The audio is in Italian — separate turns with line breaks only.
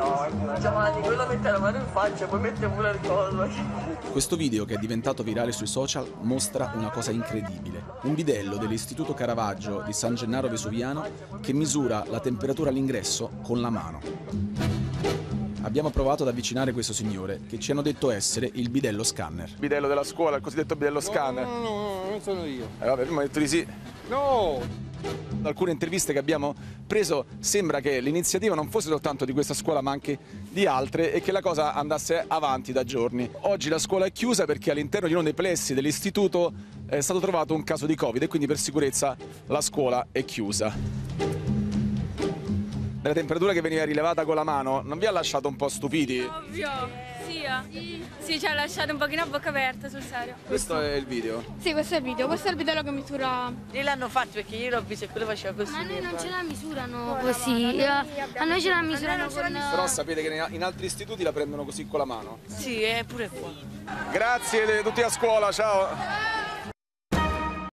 No, Giovanni, quello mette la mano in faccia, poi mette pure il collo.
Questo video che è diventato virale sui social mostra una cosa incredibile. Un bidello dell'Istituto Caravaggio di San Gennaro Vesuviano che misura la temperatura all'ingresso con la mano. Abbiamo provato ad avvicinare questo signore che ci hanno detto essere il bidello scanner.
bidello della scuola, il cosiddetto bidello scanner.
No, no, no, non sono io.
Eh vabbè, prima ho detto di sì.
No!
Da alcune interviste che abbiamo preso sembra che l'iniziativa non fosse soltanto di questa scuola ma anche di altre e che la cosa andasse avanti da giorni. Oggi la scuola è chiusa perché all'interno di uno dei plessi dell'istituto è stato trovato un caso di Covid e quindi per sicurezza la scuola è chiusa. La temperatura che veniva rilevata con la mano non vi ha lasciato un po' stupiti?
Ovvio, sì, eh. sì, ci ha lasciato un pochino a bocca aperta, sul serio.
Questo è il video.
Sì, questo è il video, questo è il bidello che misura...
Lì l'hanno fatto perché io l'ho visto e quello faceva così.
Ma noi non ce la misurano così, eh, a noi ce la misurano con...
Però sapete che in altri istituti la prendono così con la mano.
Sì, è pure qua.
Grazie tutti a scuola, ciao!